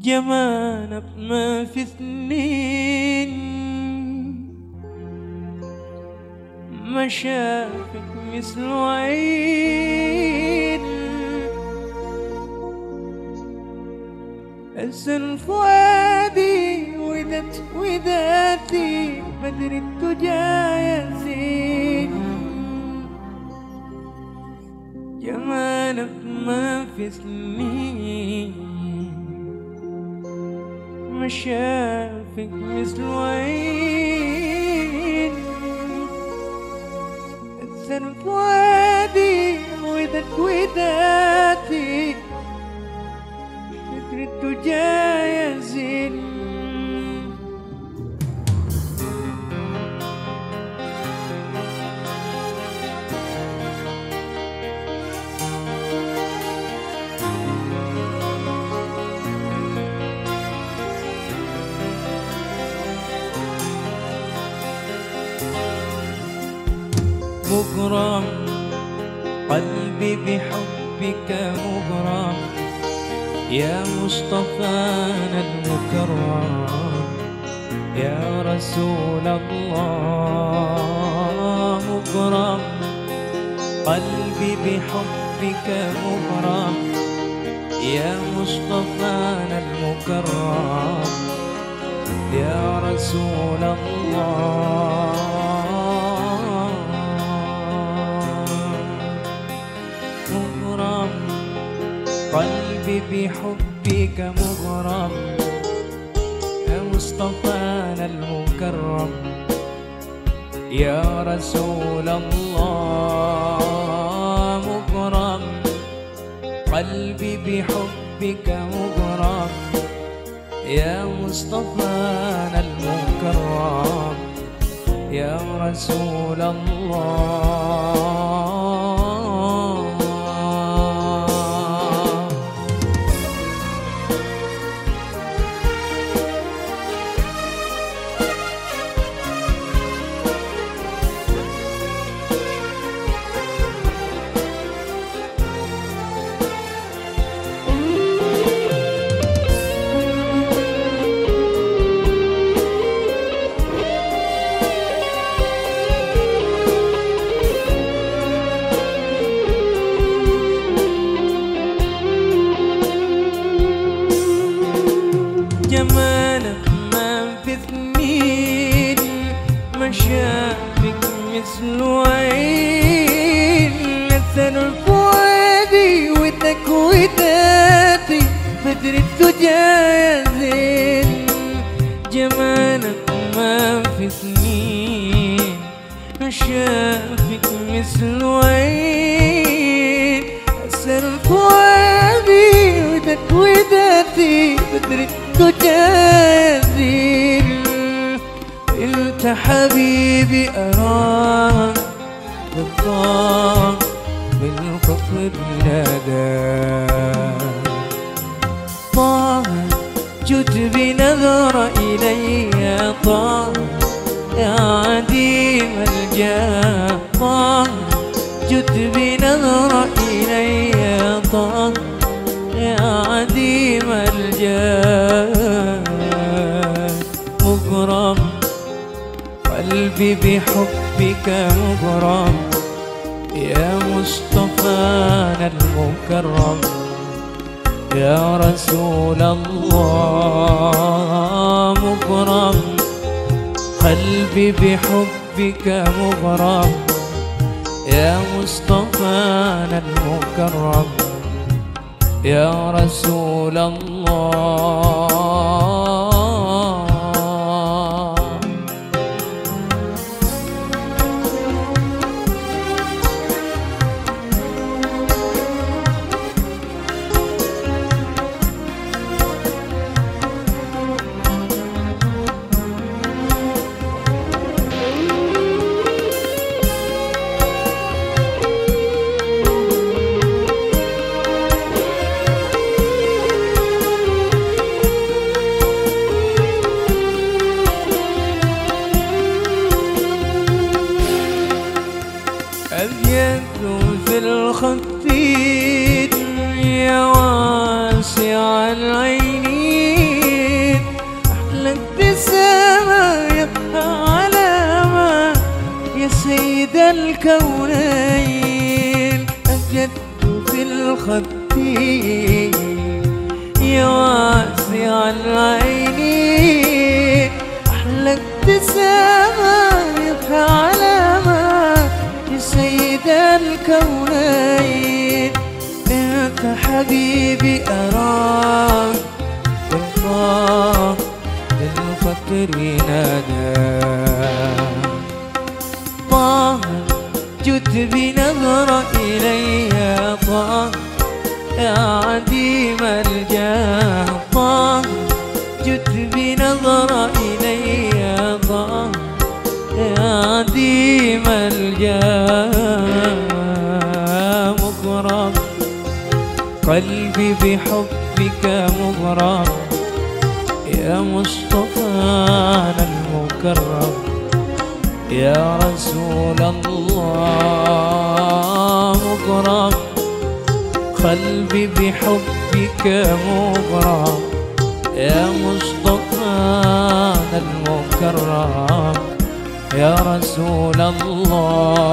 جمالك ما في سنين. ما شافك مثل عين أسن فؤادي ودت وداتي بدر الدجا يزين جمالك ما في سنين. شافك مثل عين أسن فؤادي ودت وداتي بدر الدجا قلبي بحبك مغرم يا مصطفانا المكرم. يا رسول الله مغرم قلبي بحبك مغرم يا مصطفانا المكرم. يا رسول الله قلبي بحبك مغرم يا مصطفانا المكرم. يا رسول الله مغرم قلبي بحبك مغرم. يا مصطفانا المكرم يا رسول الله. شافك مثل عين لسان الفؤادي ودك وداتي بدر الدجا يا زين جمالك ما في ما شافك مثل عين لسان الفؤادي ودك وداتي بدر تجازي أنت حبيبي أراك بالضام بالفقر بلادك طه جد بنظر إلي طه يا عديم الجاه. طه جد بنظر إلي طه يا عديم الجاه. قلبي بحبك مغرم يا مصطفانا المكرم يا رسول الله مغرم قلبي بحبك مغرم يا مصطفانا المكرم يا رسول الله في الخدين يا واسع العينين. أحلى ابتسامة علامة يا سيد الكونين. أنت حبيبي أراك والله للفكر ناداك طه جد بنظرة إلي يا طه يا عديم الجاه طه جد بنظرة إلي طه يا عديم الجاه مغرم قلبي بحبك مغرم. يا مصطفانا المكرم. يا رسول الله مغرم قلبي بحبك مغرم يا مصطفانا المكرم. يا رسول الله.